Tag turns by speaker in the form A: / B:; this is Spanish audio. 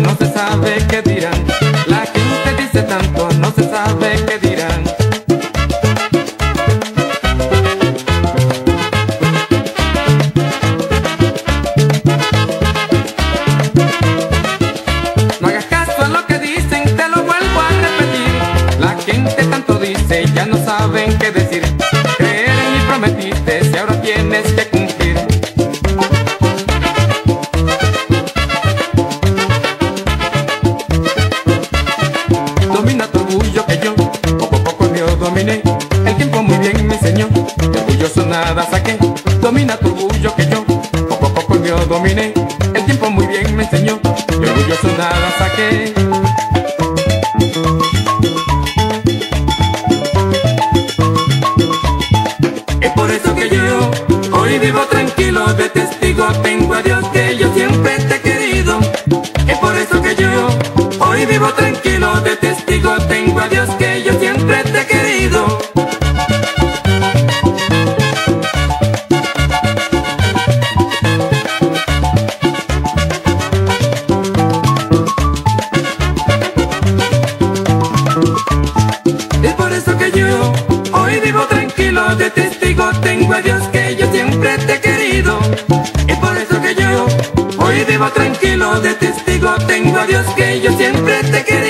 A: no se sabe qué dirán. La gente dice tanto, no se sabe qué dirán. No hagas caso a lo que dicen, te lo vuelvo a repetir. La gente tanto dice, y ya no saben qué decir. Creer en mí prometiste, si ahora tienes que poco a poco yo dominé, el tiempo muy bien me enseñó, de orgulloso nada saqué, domina tu orgullo que yo, poco a poco yo dominé, el tiempo muy bien me enseñó, de orgulloso nada saqué. Es por eso que yo hoy vivo tranquilo, de testigo tengo a Dios que yo siempre vivo tranquilo, de testigo tengo a Dios que yo siempre te he querido. Es por eso que yo hoy vivo tranquilo, de testigo tengo a Dios que de testigo tengo a Dios que yo siempre te quiero.